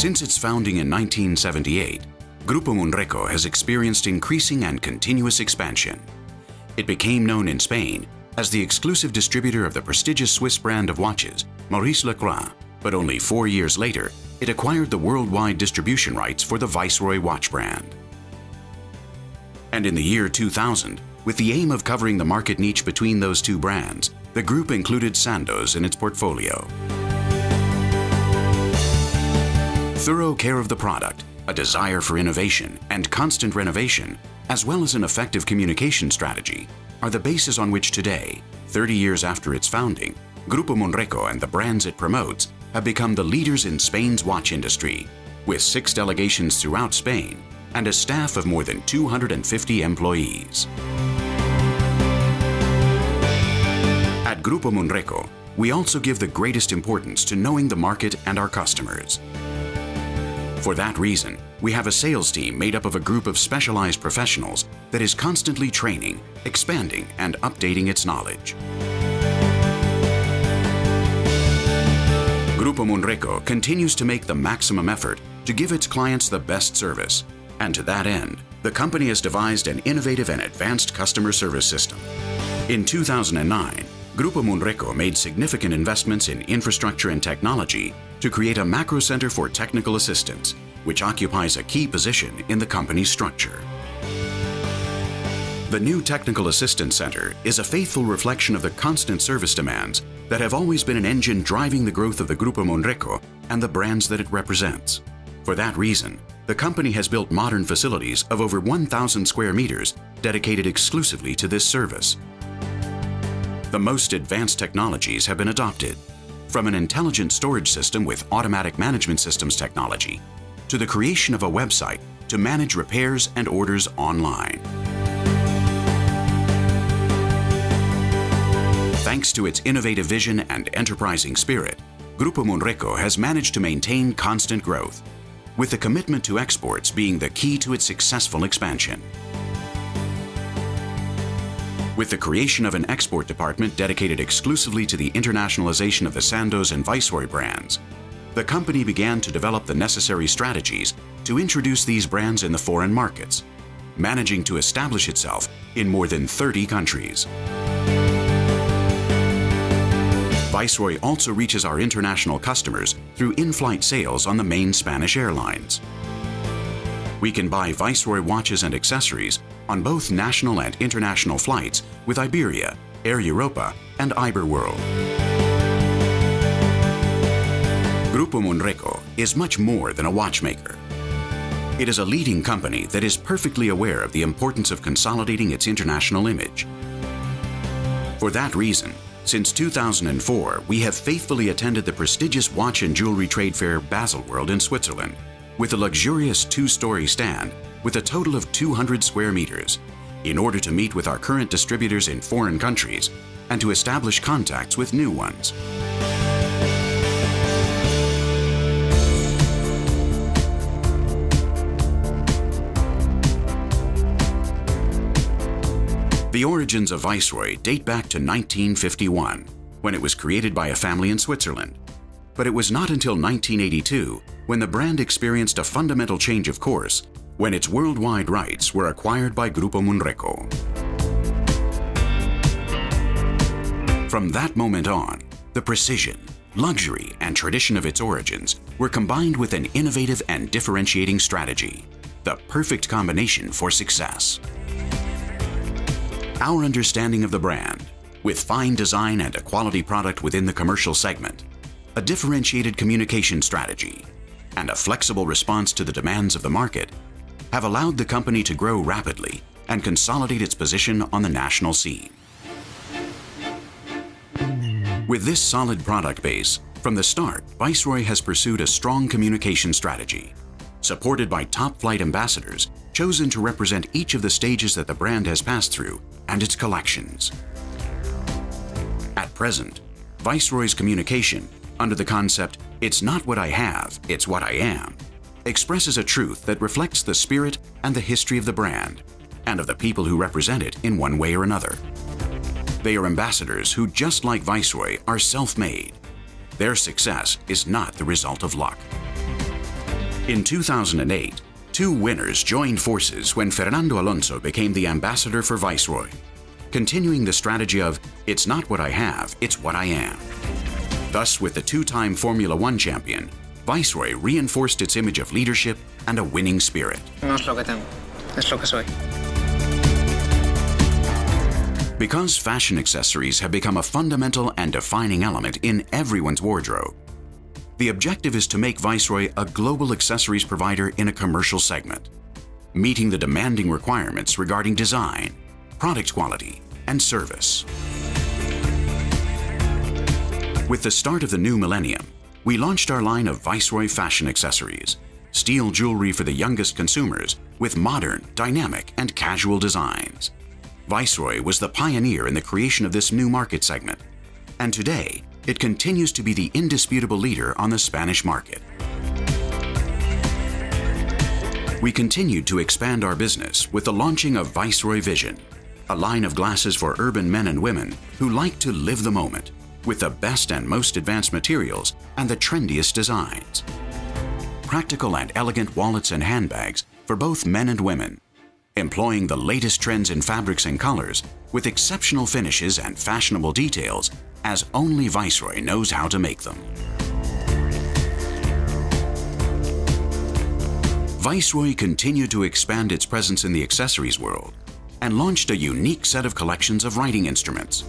Since its founding in 1978, Grupo Munreco has experienced increasing and continuous expansion. It became known in Spain as the exclusive distributor of the prestigious Swiss brand of watches, Maurice Lacroix, but only four years later, it acquired the worldwide distribution rights for the Viceroy watch brand. And in the year 2000, with the aim of covering the market niche between those two brands, the group included Sandoz in its portfolio. Thorough care of the product, a desire for innovation, and constant renovation, as well as an effective communication strategy, are the basis on which today, 30 years after its founding, Grupo Munreco and the brands it promotes have become the leaders in Spain's watch industry, with six delegations throughout Spain and a staff of more than 250 employees. At Grupo Munreco, we also give the greatest importance to knowing the market and our customers. For that reason, we have a sales team made up of a group of specialized professionals that is constantly training, expanding, and updating its knowledge. Grupo Munreco continues to make the maximum effort to give its clients the best service, and to that end, the company has devised an innovative and advanced customer service system. In 2009, Grupo Munreco made significant investments in infrastructure and technology to create a macro center for technical assistance, which occupies a key position in the company's structure. The new Technical Assistance Center is a faithful reflection of the constant service demands that have always been an engine driving the growth of the Grupo Munreco and the brands that it represents. For that reason, the company has built modern facilities of over 1,000 square meters dedicated exclusively to this service. The most advanced technologies have been adopted, from an intelligent storage system with automatic management systems technology to the creation of a website to manage repairs and orders online. Thanks to its innovative vision and enterprising spirit, Grupo Munreco has managed to maintain constant growth, with the commitment to exports being the key to its successful expansion. With the creation of an export department dedicated exclusively to the internationalization of the Sandoz and Viceroy brands, the company began to develop the necessary strategies to introduce these brands in the foreign markets, managing to establish itself in more than 30 countries. Viceroy also reaches our international customers through in-flight sales on the main Spanish airlines. We can buy Viceroy watches and accessories on both national and international flights with Iberia, Air Europa, and Iberworld. Grupo Munreco is much more than a watchmaker. It is a leading company that is perfectly aware of the importance of consolidating its international image. For that reason, since 2004, we have faithfully attended the prestigious watch and jewelry trade fair Baselworld in Switzerland with a luxurious two-story stand with a total of 200 square meters in order to meet with our current distributors in foreign countries and to establish contacts with new ones. The origins of Viceroy date back to 1951, when it was created by a family in Switzerland. But it was not until 1982 when the brand experienced a fundamental change of course when its worldwide rights were acquired by Grupo Munreco. From that moment on, the precision, luxury, and tradition of its origins were combined with an innovative and differentiating strategy, the perfect combination for success. Our understanding of the brand, with fine design and a quality product within the commercial segment, a differentiated communication strategy, and a flexible response to the demands of the market have allowed the company to grow rapidly and consolidate its position on the national scene. With this solid product base, from the start, Viceroy has pursued a strong communication strategy, supported by top-flight ambassadors chosen to represent each of the stages that the brand has passed through and its collections. At present, Viceroy's communication, under the concept, it's not what I have, it's what I am, expresses a truth that reflects the spirit and the history of the brand and of the people who represent it in one way or another. They are ambassadors who, just like Viceroy, are self-made. Their success is not the result of luck. In 2008, two winners joined forces when Fernando Alonso became the ambassador for Viceroy, continuing the strategy of, it's not what I have, it's what I am. Thus, with the two-time Formula One champion, Viceroy reinforced its image of leadership and a winning spirit. No es lo que tengo, es lo que soy. Because fashion accessories have become a fundamental and defining element in everyone's wardrobe, the objective is to make Viceroy a global accessories provider in a commercial segment, meeting the demanding requirements regarding design, product quality, and service. With the start of the new millennium, we launched our line of Viceroy fashion accessories, steel jewelry for the youngest consumers with modern, dynamic, and casual designs. Viceroy was the pioneer in the creation of this new market segment, and today it continues to be the indisputable leader on the Spanish market. We continued to expand our business with the launching of Viceroy Vision, a line of glasses for urban men and women who like to live the moment with the best and most advanced materials and the trendiest designs. Practical and elegant wallets and handbags for both men and women, employing the latest trends in fabrics and colors with exceptional finishes and fashionable details as only Viceroy knows how to make them. Viceroy continued to expand its presence in the accessories world and launched a unique set of collections of writing instruments.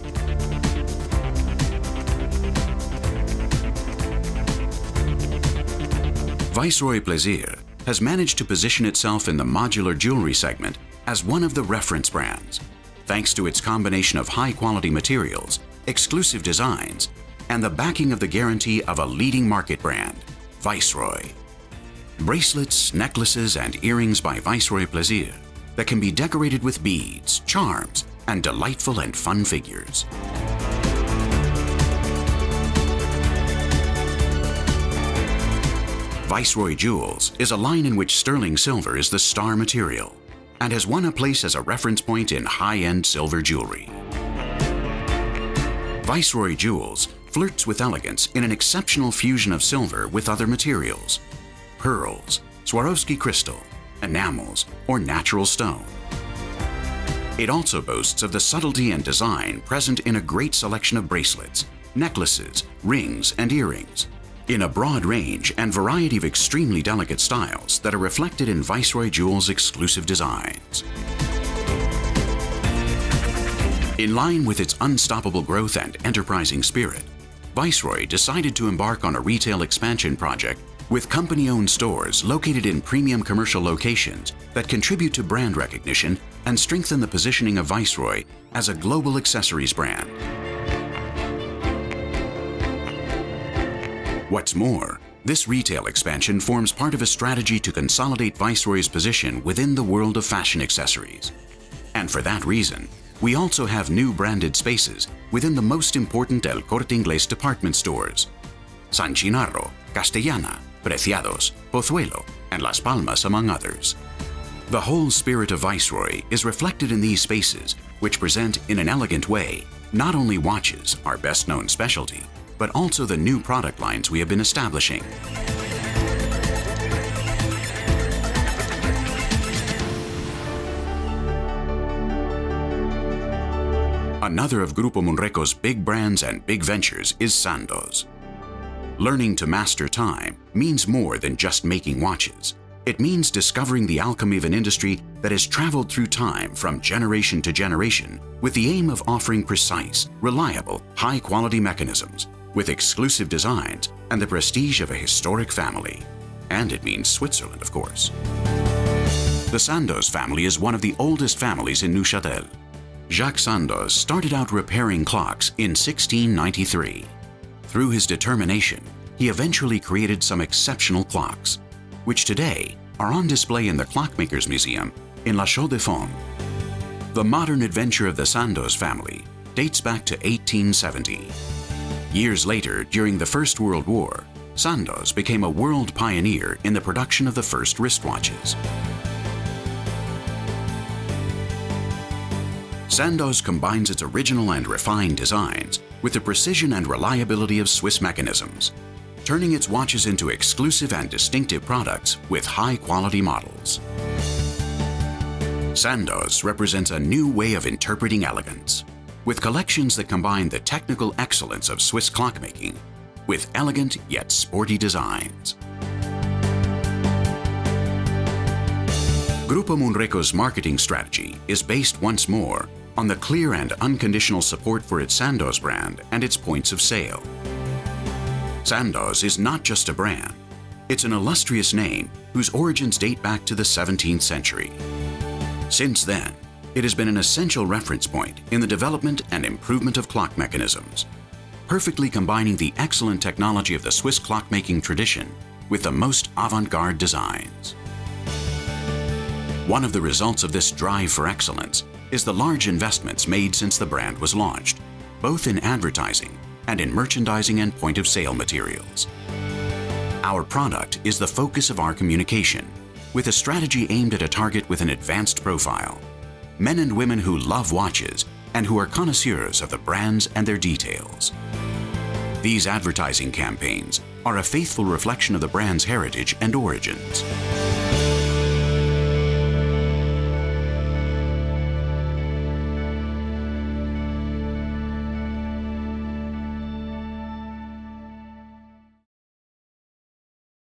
Viceroy Plaisir has managed to position itself in the modular jewelry segment as one of the reference brands, thanks to its combination of high-quality materials, exclusive designs, and the backing of the guarantee of a leading market brand, Viceroy. Bracelets, necklaces, and earrings by Viceroy Plaisir that can be decorated with beads, charms, and delightful and fun figures. Viceroy Jewels is a line in which sterling silver is the star material and has won a place as a reference point in high-end silver jewelry. Viceroy Jewels flirts with elegance in an exceptional fusion of silver with other materials, pearls, Swarovski crystal, enamels, or natural stone. It also boasts of the subtlety and design present in a great selection of bracelets, necklaces, rings, and earrings, in a broad range and variety of extremely delicate styles that are reflected in Viceroy Jewels' exclusive designs. In line with its unstoppable growth and enterprising spirit, Viceroy decided to embark on a retail expansion project with company-owned stores located in premium commercial locations that contribute to brand recognition and strengthen the positioning of Viceroy as a global accessories brand. What's more, this retail expansion forms part of a strategy to consolidate Viceroy's position within the world of fashion accessories. And for that reason, we also have new branded spaces within the most important El Corte Inglés department stores. Sanchinarro, Castellana, Preciados, Pozuelo, and Las Palmas among others. The whole spirit of Viceroy is reflected in these spaces, which present in an elegant way not only watches, our best known specialty, but also the new product lines we have been establishing. Another of Grupo Munreco's big brands and big ventures is Sandoz. Learning to master time means more than just making watches. It means discovering the alchemy of an industry that has traveled through time from generation to generation with the aim of offering precise, reliable, high-quality mechanisms with exclusive designs and the prestige of a historic family. And it means Switzerland, of course. The Sandoz family is one of the oldest families in Neuchâtel. Jacques Sandoz started out repairing clocks in 1693. Through his determination, he eventually created some exceptional clocks, which today are on display in the Clockmakers Museum in La Chaux-de-Fonds. The modern adventure of the Sandoz family dates back to 1870. Years later, during the First World War, Sandoz became a world pioneer in the production of the first wristwatches. Sandoz combines its original and refined designs with the precision and reliability of Swiss mechanisms. turning its watches into exclusive and distinctive products with high quality models. Sandoz represents a new way of interpreting elegance, with collections that combine the technical excellence of Swiss clockmaking with elegant yet sporty designs. Grupo Munreco's marketing strategy is based once more on the clear and unconditional support for its Sandoz brand and its points of sale. Sandoz is not just a brand, it's an illustrious name whose origins date back to the 17th century. Since then, it has been an essential reference point in the development and improvement of clock mechanisms, perfectly combining the excellent technology of the Swiss clockmaking tradition with the most avant-garde designs. One of the results of this drive for excellence is the large investments made since the brand was launched, both in advertising and in merchandising and point-of-sale materials. Our product is the focus of our communication, with a strategy aimed at a target with an advanced profile men and women who love watches and who are connoisseurs of the brands and their details. These advertising campaigns are a faithful reflection of the brand's heritage and origins.